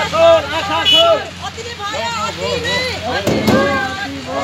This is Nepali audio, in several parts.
Asal, asal, asal. Ati ni bahaya, ati ni.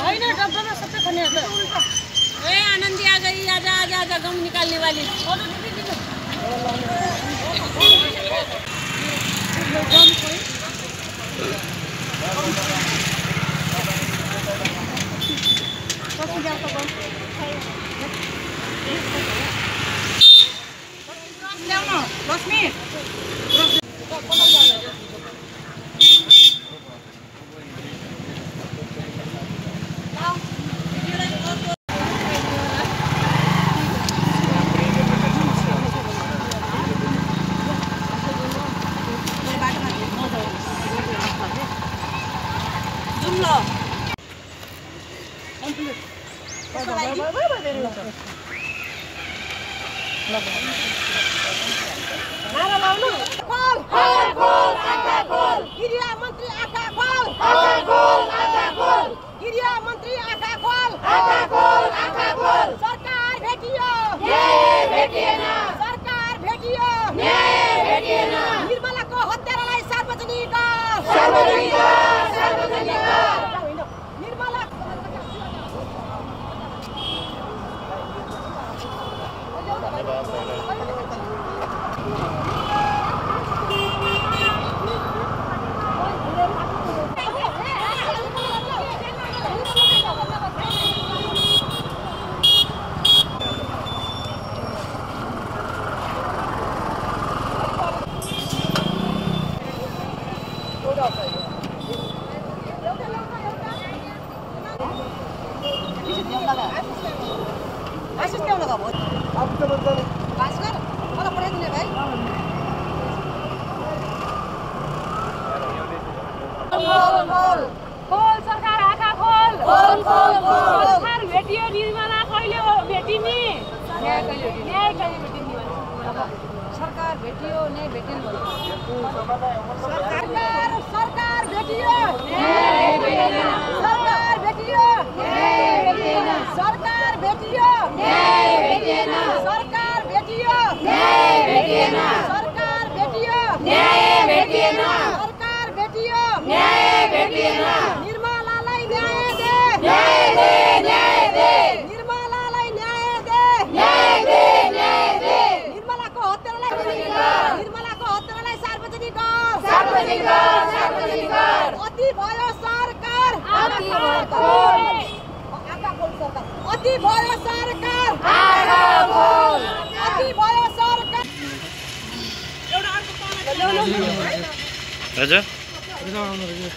होइन डब्बामा सबै खाने ए आनन्दी आ गई आजा आजा आजा गम निकाल्ने वाली। जाउँ लाउनु Vai, vai, vai. भास्कर मला पडायचं नाही भाई खोल खोल खोल सरकार आँखा खोल खोल खोल खोल सरकार भेटियो निर्मला कहिले भेटिने न्याय कहिले भेटिने सरकार भेटियो न्याय भेटेन सरकार सरकार भेटियो न्याय भेटेन सरकार भेटियो न्याय भेटेन सरकार भेटियो न्याय भेटेन सरकार भेटियो न्याय भेटेन सरकार भेटियो न्याय भेटेन सरकार भेटियो न्याय भेटेन निर्मलालाई न्याय दे न्याय दे न्याय दे निर्मलालाई न्याय दे न्याय दे न्याय दे निर्मलाको हत्यारालाई निर्मलाको हत्यारालाई सार्वजनिक गर सार्वजनिक गर सार्वजनिक गर अति भयो सरकार। अति भयो सरकार। अति भयो सरकार। एउटा अर्को पाउन हजुर।